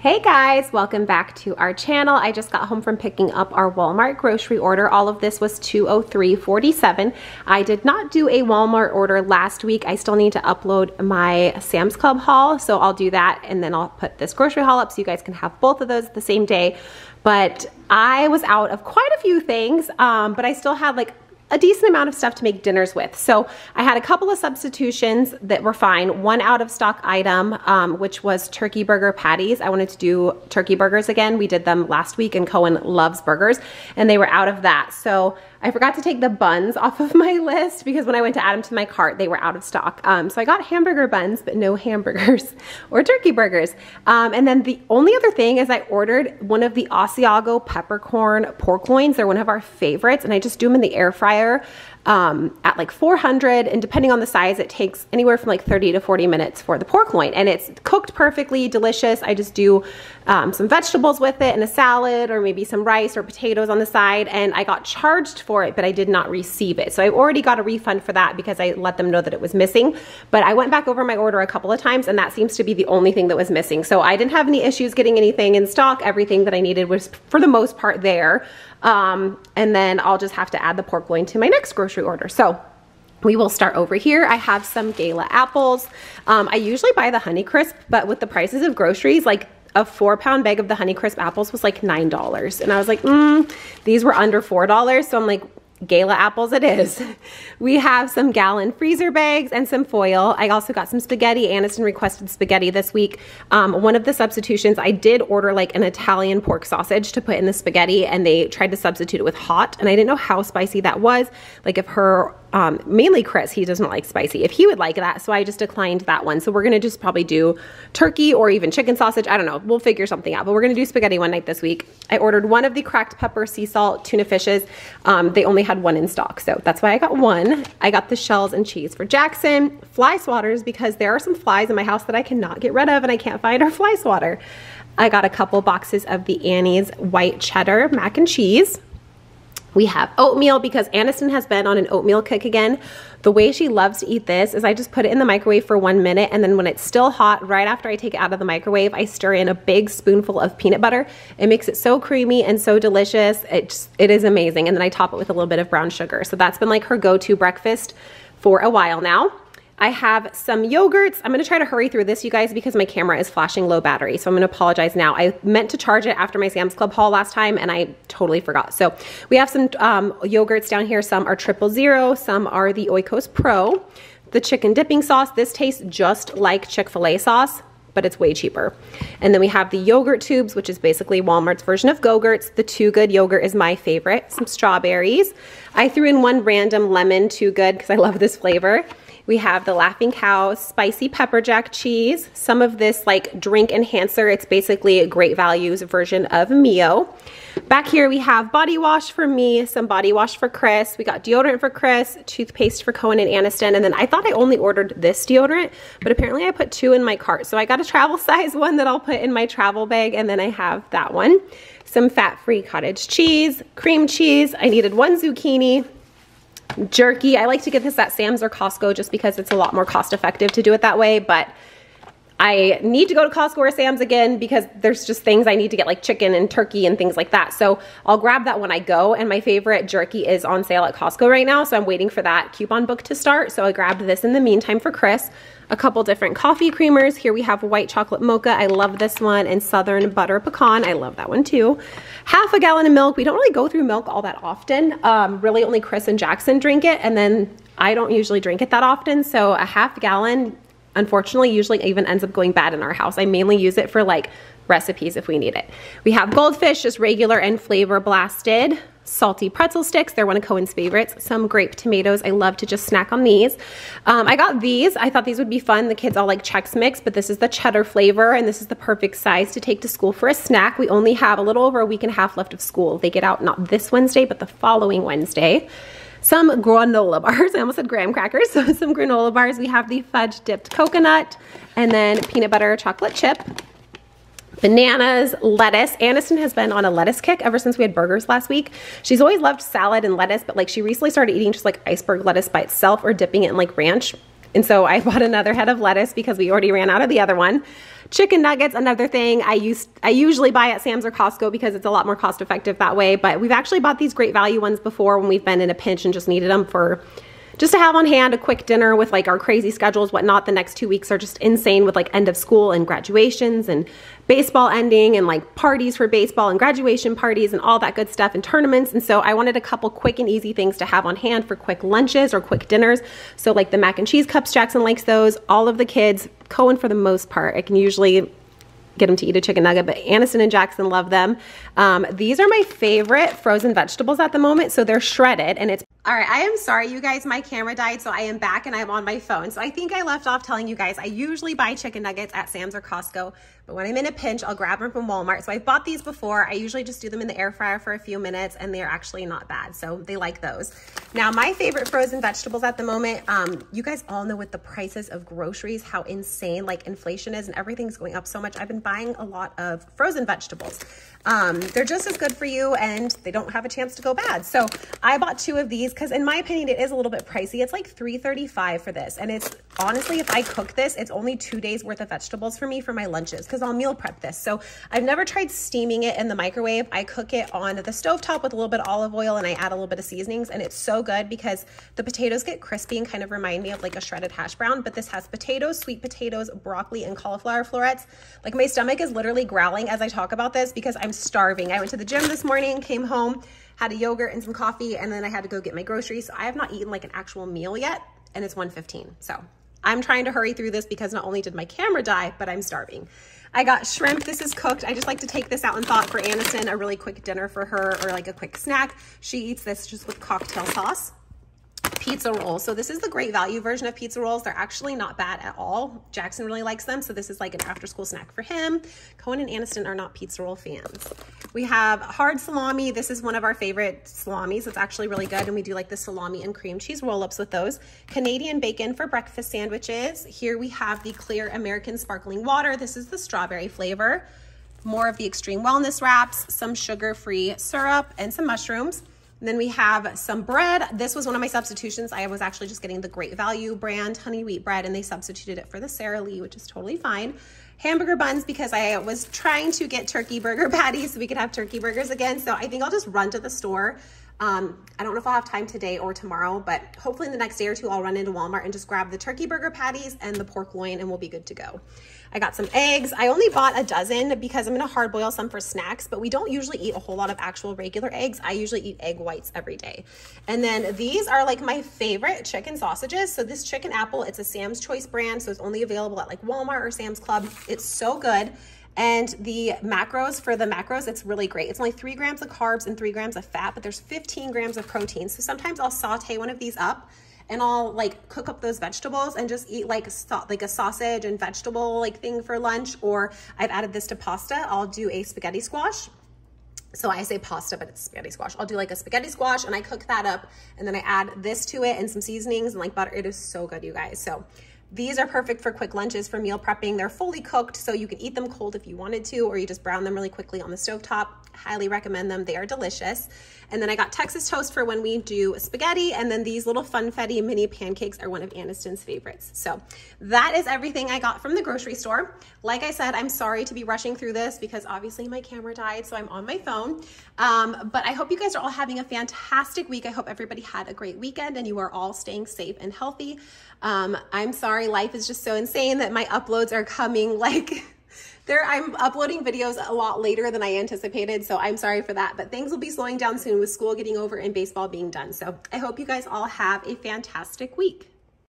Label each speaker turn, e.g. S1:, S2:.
S1: Hey guys, welcome back to our channel. I just got home from picking up our Walmart grocery order. All of this was 203.47. I did not do a Walmart order last week. I still need to upload my Sam's Club haul, so I'll do that and then I'll put this grocery haul up so you guys can have both of those the same day. But I was out of quite a few things, um, but I still had like a decent amount of stuff to make dinners with. So I had a couple of substitutions that were fine. One out of stock item, um, which was turkey burger patties. I wanted to do turkey burgers again. We did them last week and Cohen loves burgers and they were out of that. So I forgot to take the buns off of my list because when I went to add them to my cart, they were out of stock. Um, so I got hamburger buns, but no hamburgers or turkey burgers. Um, and then the only other thing is I ordered one of the Asiago peppercorn pork loins. They're one of our favorites and I just do them in the air fryer um, at like 400 and depending on the size it takes anywhere from like 30 to 40 minutes for the pork loin. And it's cooked perfectly delicious. I just do um, some vegetables with it and a salad or maybe some rice or potatoes on the side. And I got charged for it but I did not receive it. So I already got a refund for that because I let them know that it was missing. But I went back over my order a couple of times and that seems to be the only thing that was missing. So I didn't have any issues getting anything in stock. Everything that I needed was for the most part there. Um, and then I'll just have to add the pork loin to my next grocery order. So we will start over here. I have some Gala apples. Um, I usually buy the Honeycrisp, but with the prices of groceries, like a four pound bag of the Honeycrisp apples was like $9. And I was like, mm, these were under $4. So I'm like, Gala apples it is. We have some gallon freezer bags and some foil. I also got some spaghetti. Aniston requested spaghetti this week. Um, one of the substitutions, I did order like an Italian pork sausage to put in the spaghetti and they tried to substitute it with hot and I didn't know how spicy that was. Like if her um, mainly Chris, he doesn't like spicy. If he would like that, so I just declined that one. So we're gonna just probably do turkey or even chicken sausage. I don't know, we'll figure something out. But we're gonna do spaghetti one night this week. I ordered one of the cracked pepper sea salt tuna fishes. Um, they only had one in stock, so that's why I got one. I got the shells and cheese for Jackson. Fly swatters because there are some flies in my house that I cannot get rid of and I can't find our fly swatter. I got a couple boxes of the Annie's white cheddar mac and cheese. We have oatmeal because Aniston has been on an oatmeal kick again. The way she loves to eat this is I just put it in the microwave for one minute and then when it's still hot, right after I take it out of the microwave, I stir in a big spoonful of peanut butter. It makes it so creamy and so delicious. It, just, it is amazing. And then I top it with a little bit of brown sugar. So that's been like her go-to breakfast for a while now. I have some yogurts. I'm gonna try to hurry through this, you guys, because my camera is flashing low battery. So I'm gonna apologize now. I meant to charge it after my Sam's Club haul last time and I totally forgot. So we have some um, yogurts down here. Some are triple zero, some are the Oikos Pro. The chicken dipping sauce, this tastes just like Chick-fil-A sauce, but it's way cheaper. And then we have the yogurt tubes, which is basically Walmart's version of Go-Gurts. The Too Good yogurt is my favorite. Some strawberries. I threw in one random lemon Too Good because I love this flavor. We have the Laughing Cow Spicy Pepper Jack Cheese. Some of this like drink enhancer. It's basically a great values version of Mio. Back here we have body wash for me, some body wash for Chris. We got deodorant for Chris, toothpaste for Cohen and Aniston. And then I thought I only ordered this deodorant, but apparently I put two in my cart. So I got a travel size one that I'll put in my travel bag. And then I have that one. Some fat-free cottage cheese, cream cheese. I needed one zucchini, jerky. I like to get this at Sam's or Costco just because it's a lot more cost effective to do it that way, but I need to go to Costco or Sam's again because there's just things I need to get like chicken and turkey and things like that. So I'll grab that when I go. And my favorite jerky is on sale at Costco right now. So I'm waiting for that coupon book to start. So I grabbed this in the meantime for Chris. A couple different coffee creamers. Here we have white chocolate mocha. I love this one. And southern butter pecan. I love that one too. Half a gallon of milk. We don't really go through milk all that often. Um, really only Chris and Jackson drink it. And then I don't usually drink it that often. So a half gallon unfortunately usually even ends up going bad in our house. I mainly use it for like recipes if we need it. We have goldfish, just regular and flavor blasted. Salty pretzel sticks, they're one of Cohen's favorites. Some grape tomatoes, I love to just snack on these. Um, I got these, I thought these would be fun. The kids all like Chex Mix, but this is the cheddar flavor and this is the perfect size to take to school for a snack. We only have a little over a week and a half left of school. They get out not this Wednesday, but the following Wednesday some granola bars. I almost said graham crackers. So some granola bars. We have the fudge dipped coconut and then peanut butter chocolate chip. Bananas, lettuce. Aniston has been on a lettuce kick ever since we had burgers last week. She's always loved salad and lettuce, but like she recently started eating just like iceberg lettuce by itself or dipping it in like ranch. And so I bought another head of lettuce because we already ran out of the other one. Chicken nuggets, another thing I used I usually buy at Sam's or Costco because it's a lot more cost effective that way. But we've actually bought these great value ones before when we've been in a pinch and just needed them for just to have on hand a quick dinner with like our crazy schedules, whatnot. The next two weeks are just insane with like end of school and graduations and baseball ending and like parties for baseball and graduation parties and all that good stuff and tournaments. And so I wanted a couple quick and easy things to have on hand for quick lunches or quick dinners. So like the mac and cheese cups, Jackson likes those. All of the kids, Cohen for the most part, I can usually get them to eat a chicken nugget, but Aniston and Jackson love them. Um, these are my favorite frozen vegetables at the moment. So they're shredded and it's all right, I am sorry, you guys. My camera died, so I am back and I'm on my phone. So I think I left off telling you guys I usually buy chicken nuggets at Sam's or Costco, but when I'm in a pinch, I'll grab them from Walmart. So I've bought these before. I usually just do them in the air fryer for a few minutes, and they're actually not bad. So they like those. Now, my favorite frozen vegetables at the moment, um, you guys all know with the prices of groceries, how insane like inflation is, and everything's going up so much. I've been buying a lot of frozen vegetables. Um, they're just as good for you and they don't have a chance to go bad. So I bought two of these because in my opinion, it is a little bit pricey. It's like $3.35 for this. And it's honestly, if I cook this, it's only two days worth of vegetables for me for my lunches because I'll meal prep this. So I've never tried steaming it in the microwave. I cook it on the stove top with a little bit of olive oil and I add a little bit of seasonings and it's so good because the potatoes get crispy and kind of remind me of like a shredded hash brown, but this has potatoes, sweet potatoes, broccoli, and cauliflower florets. Like my stomach is literally growling as I talk about this because I'm starving. I went to the gym this morning, came home, had a yogurt and some coffee, and then I had to go get my groceries. So I have not eaten like an actual meal yet, and it's 1.15. So I'm trying to hurry through this because not only did my camera die, but I'm starving. I got shrimp. This is cooked. I just like to take this out and thaw it for Aniston, a really quick dinner for her or like a quick snack. She eats this just with cocktail sauce pizza rolls. So this is the great value version of pizza rolls. They're actually not bad at all. Jackson really likes them. So this is like an after school snack for him. Cohen and Aniston are not pizza roll fans. We have hard salami. This is one of our favorite salamis. It's actually really good. And we do like the salami and cream cheese roll-ups with those. Canadian bacon for breakfast sandwiches. Here we have the clear American sparkling water. This is the strawberry flavor. More of the extreme wellness wraps, some sugar-free syrup, and some mushrooms. And then we have some bread. This was one of my substitutions. I was actually just getting the Great Value brand honey wheat bread and they substituted it for the Sara Lee, which is totally fine. Hamburger buns because I was trying to get turkey burger patties so we could have turkey burgers again. So I think I'll just run to the store. Um, I don't know if I'll have time today or tomorrow, but hopefully in the next day or two, I'll run into Walmart and just grab the turkey burger patties and the pork loin and we'll be good to go. I got some eggs. I only bought a dozen because I'm going to hard boil some for snacks, but we don't usually eat a whole lot of actual regular eggs. I usually eat egg whites every day. And then these are like my favorite chicken sausages. So this chicken apple, it's a Sam's Choice brand. So it's only available at like Walmart or Sam's Club. It's so good. And the macros, for the macros, it's really great. It's only three grams of carbs and three grams of fat, but there's 15 grams of protein. So sometimes I'll saute one of these up and I'll like cook up those vegetables and just eat like a, like a sausage and vegetable like thing for lunch. Or I've added this to pasta. I'll do a spaghetti squash. So I say pasta, but it's spaghetti squash. I'll do like a spaghetti squash and I cook that up and then I add this to it and some seasonings and like butter. It is so good, you guys. So these are perfect for quick lunches for meal prepping. They're fully cooked, so you can eat them cold if you wanted to, or you just brown them really quickly on the stove top. Highly recommend them. They are delicious. And then I got Texas toast for when we do spaghetti. And then these little funfetti mini pancakes are one of Aniston's favorites. So that is everything I got from the grocery store. Like I said, I'm sorry to be rushing through this because obviously my camera died, so I'm on my phone. Um, but I hope you guys are all having a fantastic week. I hope everybody had a great weekend and you are all staying safe and healthy. Um, I'm sorry, life is just so insane that my uploads are coming like there I'm uploading videos a lot later than I anticipated, so I'm sorry for that. But things will be slowing down soon with school getting over and baseball being done. So I hope you guys all have a fantastic week.